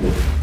you